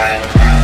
right.